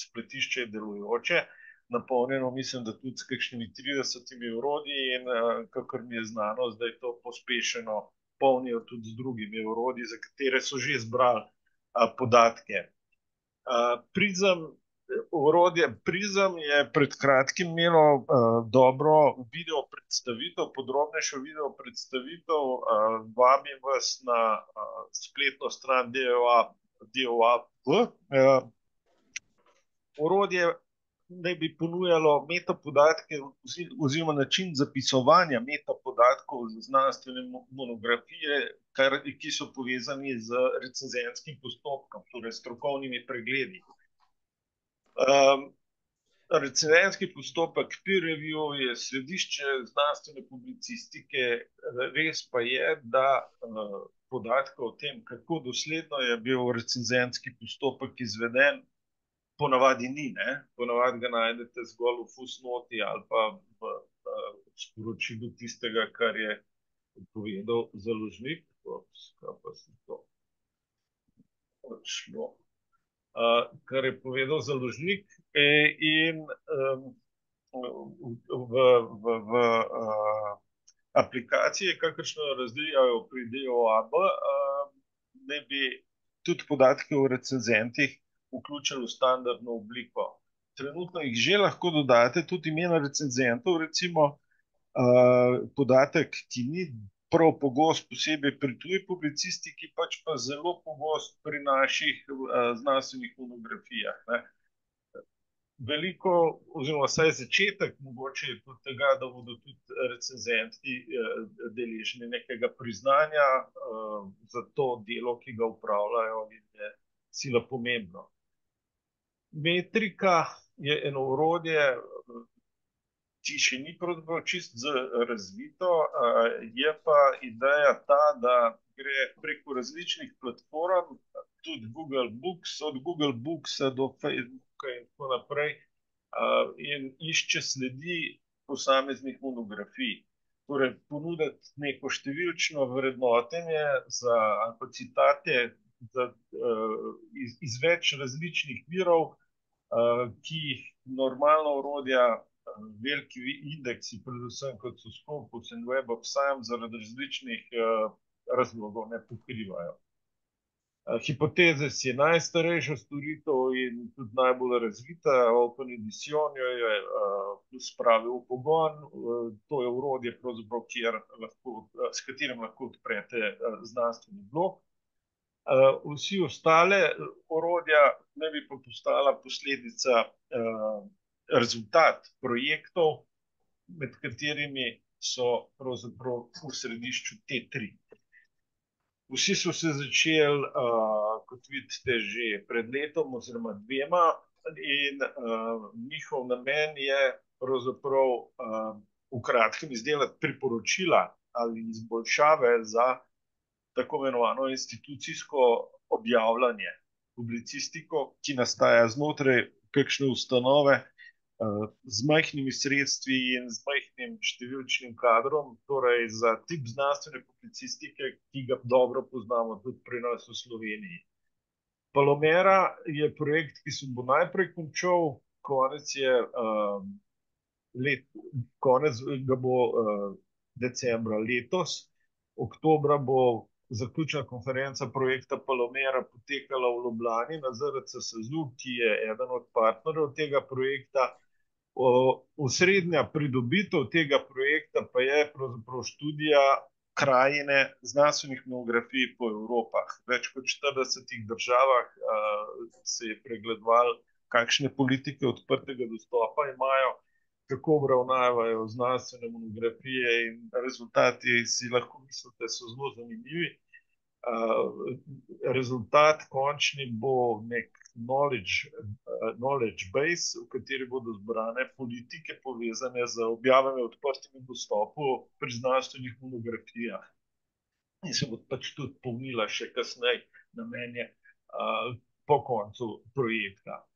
S1: spletišče je delujoče, napolnjeno, mislim, da tudi s kakšnimi 30 urodji, in kakor mi je znano, zdaj to pospešeno polnijo tudi z drugimi urodji, za katere so že zbrali podatke. Prizem, orodje Prizem je pred kratkim imelo dobro video predstavitev, podrobnejšo video predstavitev. Vabim vas na spletno stran DOA, DOAP. Orodje naj bi ponujalo metapodatke oziroma način zapisovanja metapodatkov za znanstvene monografije, kar, ki so povezani z recenzentskim postopkom, torej strokovnimi pregledi. Recenzentski postopek peer review je središče znanstvene publicistike, res pa je, da podatkov o tem, kako dosledno je bil recenzentski postopek izveden, ponavadi ni. Ponavadi ga najdete zgolj v fusnoti ali pa v sporočilu tistega, kar je povedal založnik. Kaj pa se to odšlo? Kar je povedal založnik, in v, v, v aplikacije, kakršno razvijajo pri DOAB, naj bi tudi podatke o recenzentih vključili v standardno obliko. Trenutno jih že lahko dodate, tudi imena recenzentov, recimo, podatek, ki ni prav pogost, posebej pri tuji publicistiki, pač pa zelo pogost pri naših znanstvenih monografijah, ne. Veliko oziroma vsaj začetek mogoče je tudi tega, da bodo tudi recenzenti deležni nekega priznanja za to delo, ki ga opravljajo, in je sila pomembno. Metrika je eno orodje, ki še ni pravzaprav čisto razvito, je pa ideja ta, da gre preko različnih platform, tudi Google Books, od Google Booksa do Facebooka in tako naprej, in išče sledi posameznih monografij. Torej ponuditi neko številčno vrednotenje za, ali pa citate za iz, iz več različnih virov, ki jih normalna orodja, veliki indeksi, predvsem kot so Scopus in Web of Science, zaradi različnih razlogov ne pokrivajo. Hypothesis je najstarejša storitev in tudi najbolj razvita, OpenEdition jo je spravil v pogon, to je pravzaprav, kjer lahko, s katerim lahko odprete znanstveni blog. Vsi ostale orodja naj bi pa postala posledica, rezultat projektov, med katerimi so pravzaprav v središču te tri. Vsi so se začeli, kot vidite, že pred letom oziroma dvema, in uh, njihov namen je pravzaprav uh, v kratkem izdelati priporočila ali izboljšave za tako imenovano institucijsko objavljanje, publicistiko, ki nastaja znotraj kakšne ustanove, z majhnimi sredstvi in z majhnim številčnim kadrom, torej za tip znanstvene publicistike, ki ga dobro poznamo tudi pri nas v Sloveniji. Palomera je projekt, ki se bo najprej končal, konec je let, konec ga bo decembra letos, oktobra bo zaključna konferenca projekta Palomera potekala v Ljubljani na ZRC SAZU, ki je eden od partnerjev tega projekta. Osrednja pridobitev tega projekta pa je pravzaprav študija krajine znanstvenih monografij po Evropah. Več kot 40 državah se je pregledovalo, kakšne politike odprtega dostopa imajo, kako obravnavajo znanstvene monografije in rezultati, si lahko mislite, so zelo zanimivi. Rezultat končni bo nek knowledge, knowledge base, v kateri bodo zbrane politike, povezane z objavami odprtimi dostopu pri znanstvenih monografijah. In se bo pač tudi polnila še kasneje namen je po koncu projekta.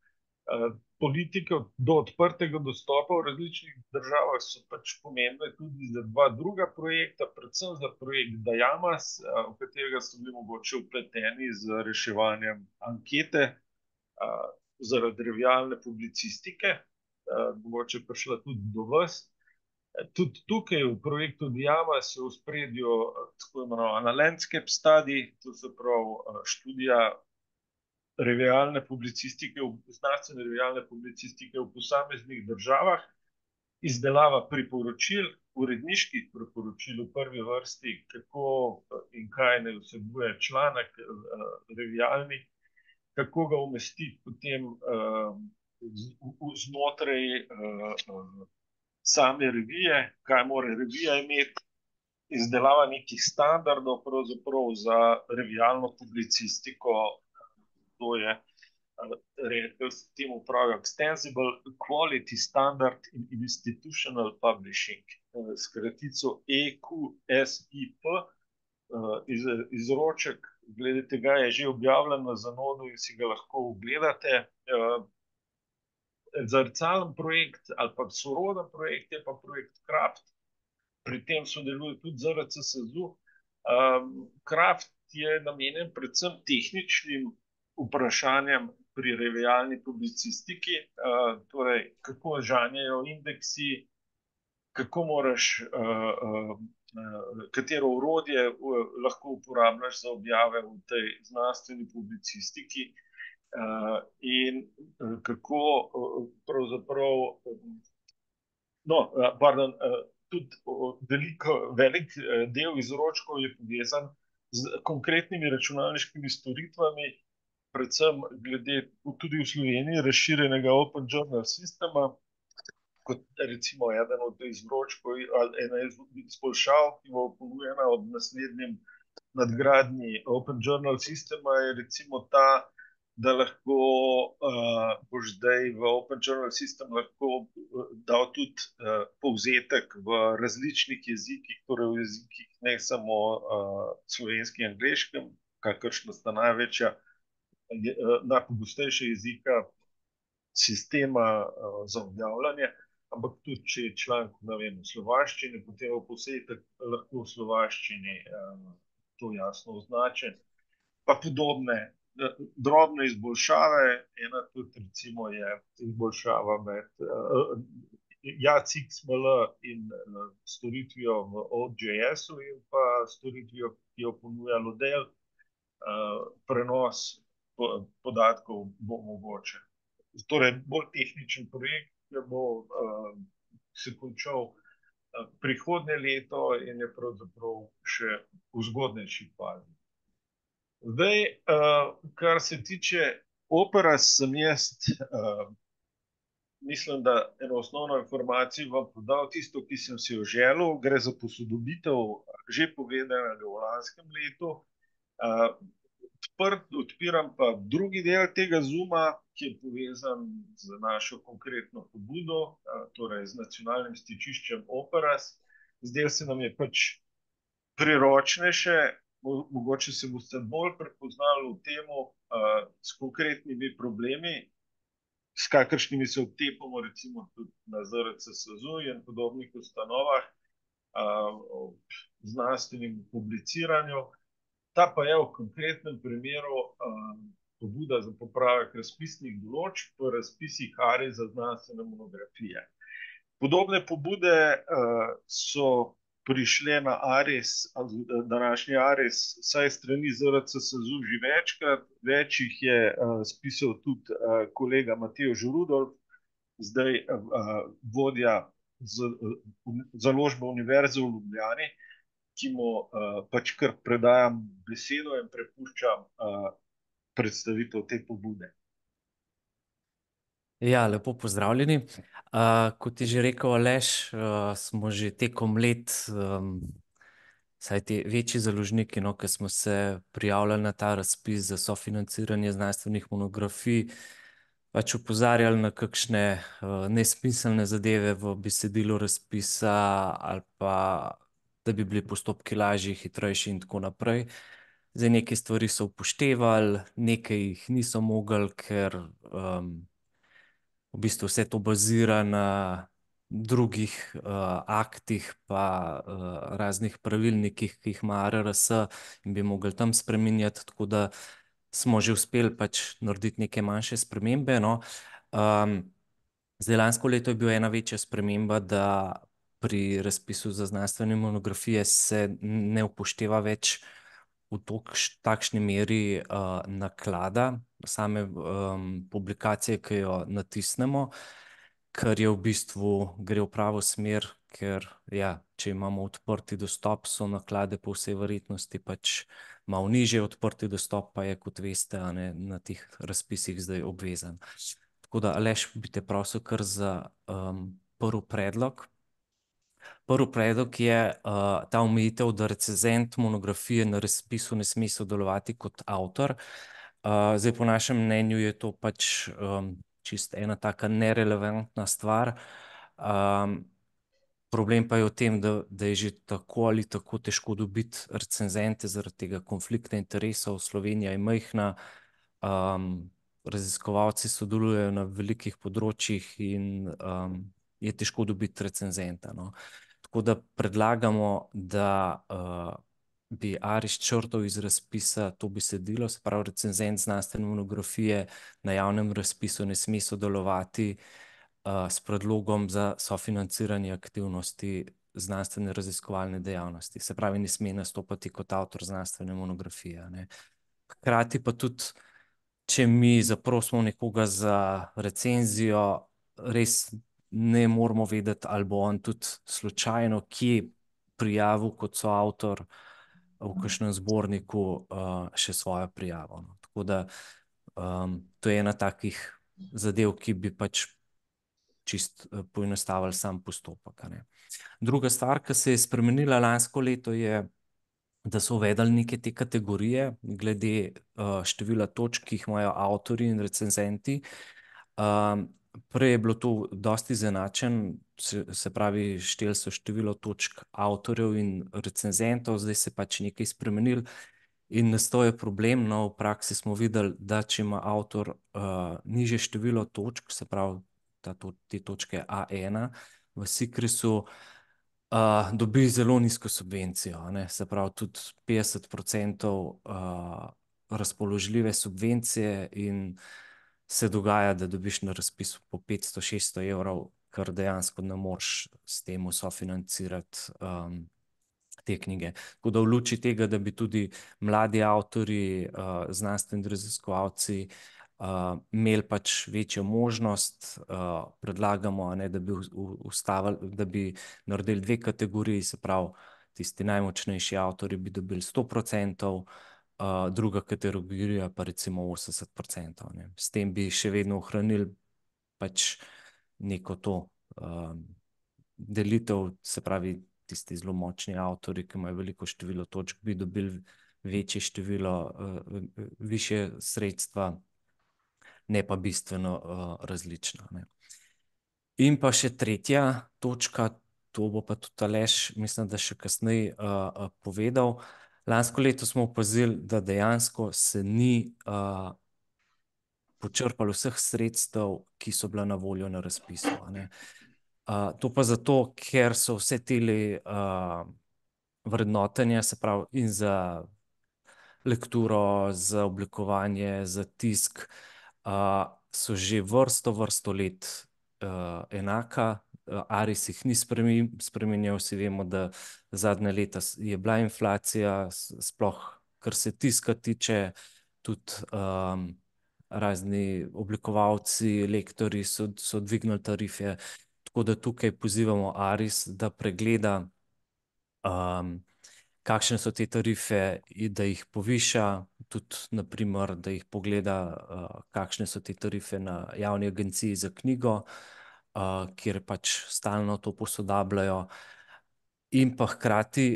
S1: Politike do odprtega dostopa v različnih državah so pač pomembne tudi za dva druga projekta, predvsem za projekt Dajamas, v katerega so bili mogoče vpleteni z reševanjem ankete zaradi revialne publicistike, mogoče prišla tudi do vas. Tudi tukaj v projektu Diamas je v ospredju tako imenovana landscape study, to se pravi študija revialne publicistike, znanstvene revialne publicistike v posameznih državah, izdelava priporočil, uredniških priporočil v prvi vrsti, kako in kaj naj vsebuje članek revialni, kako ga umestiti potem znotraj same revije, kaj mora revija imeti, izdelava nekih standardov za revialno publicistiko, to je temu pravijo extensible quality standard in institutional publishing, s kratico EQSIP, izroček glede tega je že objavljen na Zanodu in si ga lahko ogledate. Zrcalen projekt ali pa soroden projekt je pa projekt Kraft, pri tem sodeluje tudi ZRC SAZU. Kraft je namenjen predvsem tehničnim vprašanjem pri revialni publicistiki, torej kako žanjejo indeksi, kako moraš katero orodje lahko uporabljaš za objave v tej znanstveni publicistiki, in kako pravzaprav, no, pardon, tudi veliko, velik del izročkov je povezan s konkretnimi računalniškimi storitvami, predvsem glede tudi v Sloveniji razširjenega Open Journal sistema, kot recimo eden od izročkov ali ena izboljšav, ki bo ponujena ob naslednji nadgradnji Open Journal sistema, je recimo ta, da lahko boš zdaj v Open Journal sistem lahko dal tudi povzetek v različnih jezikih, torej v jezikih ne samo slovenski in angleškem, kakršna sta največja, najpogostejša jezika sistema za objavljanje, ampak tudi če je članek, ne vem, v slovaščini, potem bo povzetek lahko v slovaščini to jasno označen. Pa podobne drobne izboljšave, ena tudi recimo je izboljšava med JacixML in storitvijo v OJS-u in pa storitvijo, ki jo ponuja Lodel. Prenos podatkov bo mogoče. Torej bolj tehničen projekt, ki bo se končal prihodnje leto in je pravzaprav še v zgodnejši fazi. Zdaj, kar se tiče Opera, sem jaz mislim, da eno osnovno informacijo vam podal, tisto, ki sem si jo želel, gre za posodobitev že povedanega v lanskem letu. Odprt, odpiram pa drugi del tega Zuma, ki je povezan z našo konkretno pobudo, torej z nacionalnim stičiščem Operas. Zdelo se nam je pač priročnejše, mogoče se boste bolj prepoznali v tem, s konkretnimi problemi, s kakršnimi se otepamo recimo tudi na ZRC SAZU in podobnih ustanovah, znanstvenem publiciranju. Ta pa je v konkretnem primeru, pobuda za popravek razpisnih določb v razpisih Arisa za znanstvene monografije. Podobne pobude, so prišle na Aris, današnji Aris, vsaj s strani ZRC SAZU že večkrat, več jih je, spisal tudi, kolega Matevž Rudolf, zdaj, vodja založbe Univerze v Ljubljani, ki mu, pač kar predajam besedo in prepuščam, predstavitev te pobude.
S4: Ja, lepo pozdravljeni. kot je že rekel Aleš, smo že tekom let, vsaj ti večji založniki, no, ke smo se prijavljali na ta razpis za sofinanciranje znanstvenih monografij, pač opozarjali na kakšne, nesmiselne zadeve v besedilu razpisa ali pa da bi bili postopki lažji, hitrejši in tako naprej. Zdaj, neke stvari so upoštevali, nekaj jih niso mogli, ker, v bistvu vse to bazira na drugih, aktih pa, raznih pravilnikih, ki jih ima ARRS, in bi mogli tam spreminjati, tako da smo že uspeli pač narediti neke manjše spremembe, no. zdaj, lansko leto je bila ena večja sprememba, da pri razpisu za znanstvene monografije se ne upošteva več v takšni meri, naklada same, publikacije, ke jo natisnemo, kar je v bistvu, gre v pravo smer, ker, ja, če imamo odprti dostop, so naklade po vsej verjetnosti pač malo nižje, odprti dostop pa je, kot veste, ne, na teh razpisih zdaj obvezen. Tako da, Aleš, bi te prosil kar za, prvi predlog. Prvi predlog je, ta omejitev, da recenzent monografije na razpisu ne sme sodelovati kot avtor. zdaj, po našem mnenju je to pač, čisto ena taka nerelevantna stvar, problem pa je v tem, da, da je že tako ali tako težko dobiti recenzente zaradi tega konflikta interesov, Slovenija je majhna, raziskovalci sodelujejo na velikih področjih in, je težko dobiti recenzenta, no. Tako da predlagamo, da, bi Aris črtal iz razpisa to besedilo, se pravi recenzent znanstvene monografije na javnem razpisu ne sme sodelovati, s predlogom za sofinanciranje aktivnosti znanstvene raziskovalne dejavnosti. Se pravi, ne sme nastopati kot avtor znanstvene monografije, ne. Hkrati pa tudi, če mi zaprosimo nekoga za recenzijo, res ne moremo vedeti, ali bo on tudi slučajno kje prijavil kot soavtor v kakšnem zborniku, še svojo prijavo, no. Tako da, to je ena takih zadev, ki bi pač čisto, poenostavili sam postopek. Druga stvar, ke se je spremenila lansko leto, je, da so uvedli neke te kategorije glede, števila točk, ki jih imajo avtorji in recenzenti. Prej je bilo to dosti izenačeno, se pravi, štelo se je število točk avtorjev in recenzentov, zdaj se pač nekaj spremenilo in nastal je problem, no, v praksi smo videli, da če ima avtor, nižje število točk, se pravi, ta te točke a ena v Sicrisu, dobi zelo nizko subvencijo, ne, se pravi tudi petdeset procentov, razpoložljive subvencije in se dogaja, da dobiš na razpisu po petsto, šeststo evrov, kar dejansko ne moreš s tem sofinancirati, te knjige. Tako da v luči tega, da bi tudi mladi avtorji, znanstveni raziskovalci, imeli pač večjo možnost, predlagamo, a ne, da bi ustavili, da bi naredili dve kategoriji, se pravi, tisti najmočnejši avtorji bi dobili sto procentov, druga kategorija pa recimo osemdeset procentov, ne. S tem bi še vedno ohranili pač neko to, delitev, se pravi, tisti zelo močni avtorji, ki imajo veliko število točk, bi dobili večje število, višje sredstva, ne pa bistveno različna, ne. In pa še tretja točka, to bo pa tudi Aleš, mislim, da še kasneje povedal. Lansko leto smo opazili, da dejansko se ni počrpalo vseh sredstev, ki so bila na voljo na razpisu, ne. to pa zato, ker so vse tele vrednotenja, se pravi, in za lekturo, za oblikovanje, za tisk, so že vrsto, vrsto let enaka, Aris jih ni spreminjal, vsi vemo, da zadnja leta je bila inflacija, sploh kar se tiska tiče, tudi razni oblikovalci, lektorji so, so dvignili tarife, tako da tukaj pozivamo Aris, da pregleda, kakšne so te tarife in da jih poviša, tudi na primer, da jih pogleda, kakšne so te tarife na Javni agenciji za knjigo, kjer pač stalno to posodabljajo. In pa hkrati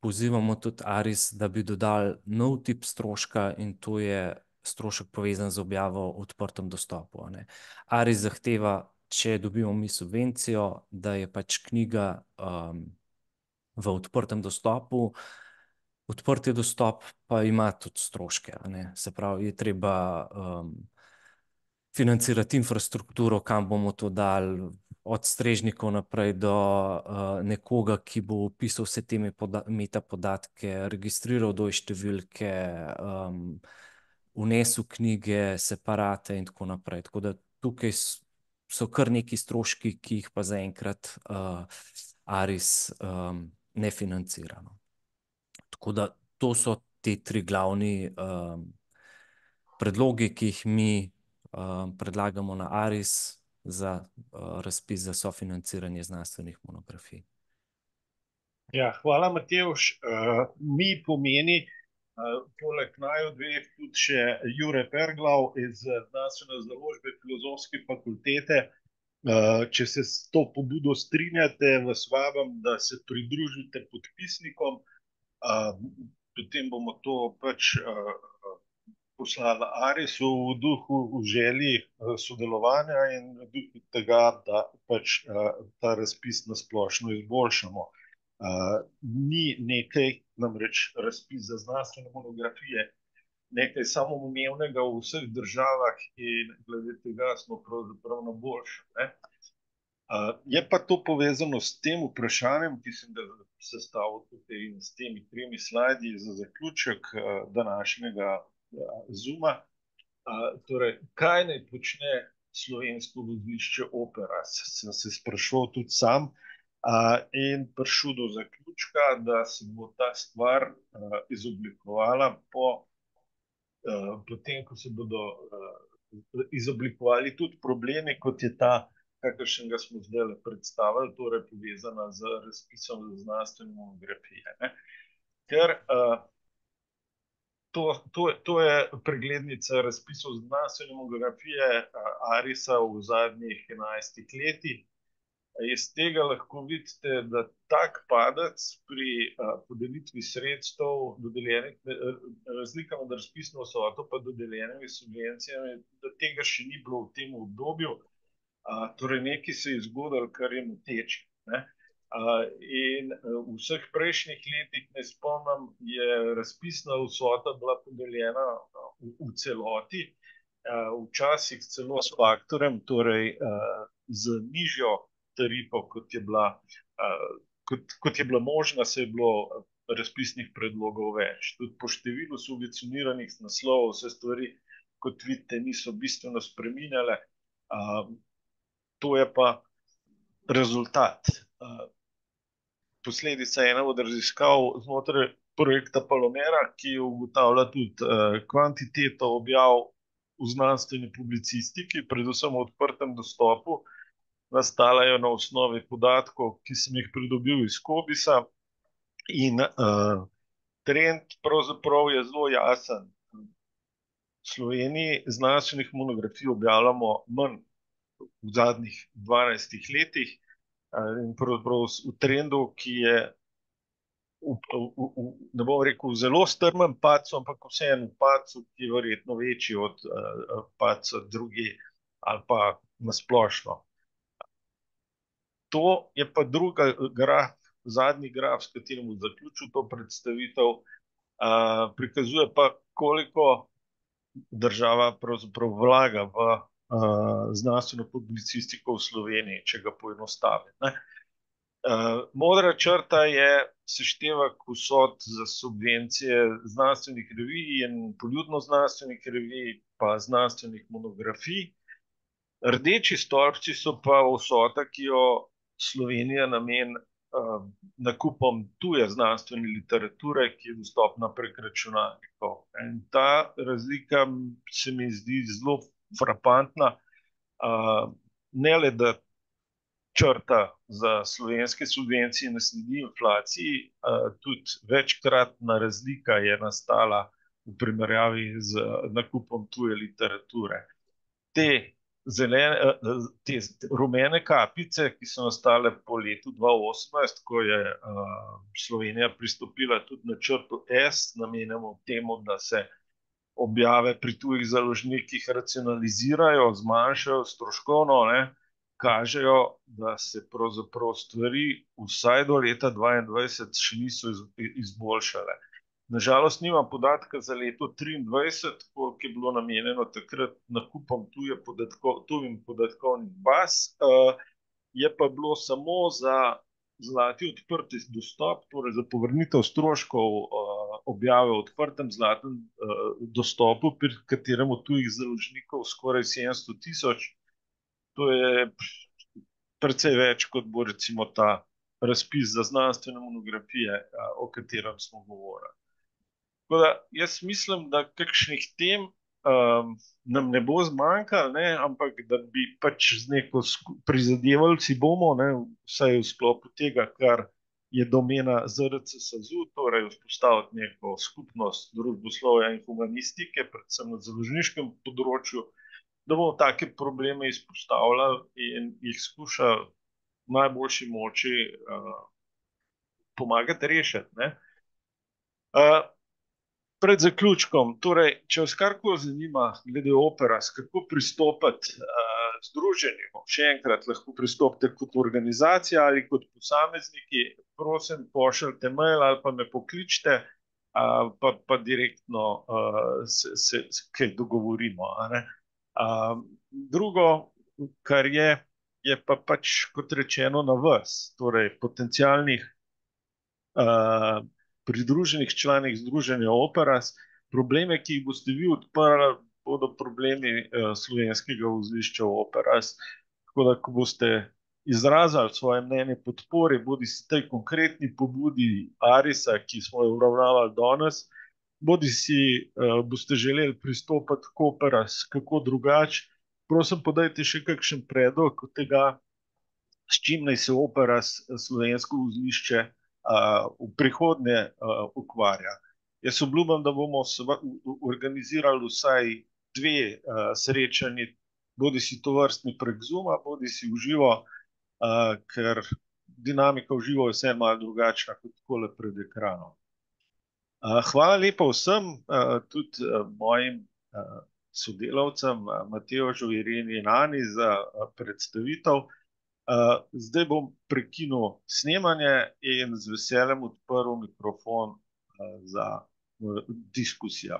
S4: pozivamo tudi Aris, da bi dodali nov tip stroška, in to je strošek, povezan z objavo v odprtem dostopu, ne. Aris zahteva, če dobimo mi subvencijo, da je pač knjiga v odprtem dostopu, odprti dostop pa ima tudi stroške, se pravi, je treba financirati infrastrukturo, kam bomo to dali, od strežnikov naprej do nekoga, ki bo vpisal vse te metapodatke, registriral številke, vnesel knjige, separate in tako naprej, tako da tukaj so kar neki stroški, ki jih pa zaenkrat Aris ne financira, no. Tako da to so ti tri glavni predlogi, ki jih mi predlagamo na Aris za razpis za sofinanciranje znanstvenih monografij.
S1: Ja, hvala, Matevž, mi pomeni, poleg naju dveh tudi še Jure Perglav iz Znanstvene založbe Filozofske fakultete. če se s to pobudo strinjate, vas vabim, da se pridružite podpisnikom, potem bomo to pač poslali Arisu v duhu, v želji sodelovanja in v duhu tega, da pač ta razpis na splošno izboljšamo. ni nekaj, namreč razpis za znanstvene monografije, nekaj samoumevnega v vseh državah in glede tega smo pravzaprav na boljšem, je pa to povezano s tem vprašanjem, ki sem ga sestavil tukaj, in s temi tremi slidi za zaključek današnjega Zooma. torej, kaj naj počne Slovensko gledališče Opera, sem se spraševal tudi sam. in prišel do zaključka, da se bo ta stvar izoblikovala po, potem ko se bodo izoblikovali tudi problemi, kot je ta, kakršnega smo zdajle predstavili, torej povezana z razpisom znanstvene monografije, ne. Ker to, to, to je preglednica razpisov znanstvene monografije Arisa v zadnjih enajstih letih. Iz tega lahko vidite, da tak padec pri podelitvi sredstev, dodeljenih, razlika med razpisno vsoto pa dodeljenimi subvencijami, da tega še ni bilo v tem obdobju. torej nekaj se je zgodilo, kar je moteče, ne. In v vseh prejšnjih letih, naj spomnim, je razpisna vsota bila podeljena v celoti, včasih celo s faktorjem, torej z nižjo tarifo, kot je bila, kot, kot je bila možna, saj je bilo razpisnih predlogov več, tudi po številu subvencioniranih naslovov se stvari, kot vidite, niso bistveno spreminjale. to je pa rezultat. Posledica ene od raziskav znotraj projekta Palomera, ki ugotavlja tudi kvantiteto objav v znanstveni publicistiki, predvsem v odprtem dostopu. Nastala je na osnovi podatkov, ki sem jih pridobil iz Cobisa, in trend pravzaprav je zelo jasen. V Sloveniji znanstvenih monografij objavljamo manj v zadnjih dvanajstih letih, in pravzaprav v trendu, ki je v, v, v, ne bom rekel, zelo strmem padcu, ampak vseeno v padcu, ki je verjetno večji od padca druge ali pa nasplošno. To je pa druga graf, zadnji graf, s katerim bom zaključil to predstavitev, uh, prikazuje pa, koliko država pravzaprav vlaga v uh, znanstveno publicistiko v Sloveniji, če ga poenostavim. Uh, modra črta je seštevek vsot za subvencije znanstvenih revij in poljudno znanstvenih revij, pa znanstvenih monografij. Rdeči stolpci so pa vsota, ki jo Slovenija namen uh, nakupom tuje znanstvene literature, ki je dostopna prek računalnikov. In ta razlika se mi zdi zelo frapantna. Uh, ne le, da črta za slovenske subvencije ne sledi inflaciji, uh, tudi večkratna razlika je nastala v primerjavi z nakupom tuje literature. Te, zelene, uh, te rumene kapice, ki so nastale po letu 2018, ko je uh, Slovenija pristopila tudi na črto S, namenjamo temu, da se objave pri tujih založnikih racionalizirajo, zmanjšajo stroškovno. Ne, kažejo, da se pravzaprav stvari vsaj do leta 2022 še niso izboljšale. Nažalost, nimam podatka za leto 2023, koliko je bilo namenjeno takrat nakupom tuje podatkov, tujim podatkovnih baz. Uh, je pa bilo samo za zlati odprti dostop, torej za povrnitev stroškov uh, objave v odprtem zlatem uh, dostopu, pri katerem tujih založnikov skoraj 700 tisoč to je precej več, kot bo recimo ta razpis za znanstvene monografije, o katerem smo govorili. Da, jaz mislim, da kakšnih tem um, nam ne bo zmanjkalo, ampak da bi pač z neko prizadevali, si bomo, ne, vsaj v sklopu tega, kar je domena ZRC SAZU, torej vzpostaviti neko skupnost družboslovja in humanistike, predvsem na založniškem področju, da bomo take probleme izpostavljali in jih skušali v najboljši moči uh, pomagati rešiti. Uh, pred zaključkom, torej, če vas karkoli zanima, glede opera, kako pristopiti združenju, še enkrat lahko pristopite kot organizacija ali kot posamezniki, prosim, pošljite mail ali pa me pokličite. Uh, pa, pa direktno uh, se, se, se kaj dogovorimo. Uh, drugo, kar je, je pa pač kot rečeno na vas, torej potencijalnih uh, pridruženih članih Združenja Operas, probleme, ki jih boste vi odprli, bodo problemi uh, slovenskega vozlišča Operas. Tako da, ko boste izrazili svoje mnenje podpore, bodi si tej konkretni pobudi Arisa, ki smo jo uravnavali danes, bodi si uh, boste želeli pristopiti k operas, kako drugače. Prosim, podajte še kakšen predlog tega, s čim naj se operas slovensko vzlišče uh, v prihodnje ukvarja. Jaz obljubim, da bomo organizirali vsaj dve uh, srečanji, bodi si to vrstni prek Zuma, bodi si uživo, uh, ker dinamika uživo je vse malo drugačna kot tole pred ekranom. Hvala lepa vsem, tudi mojim sodelavcem, Matejožu, Ireni in Ani za predstavitev. Zdaj bom prekinil snemanje in z veseljem odprl mikrofon za diskusijo.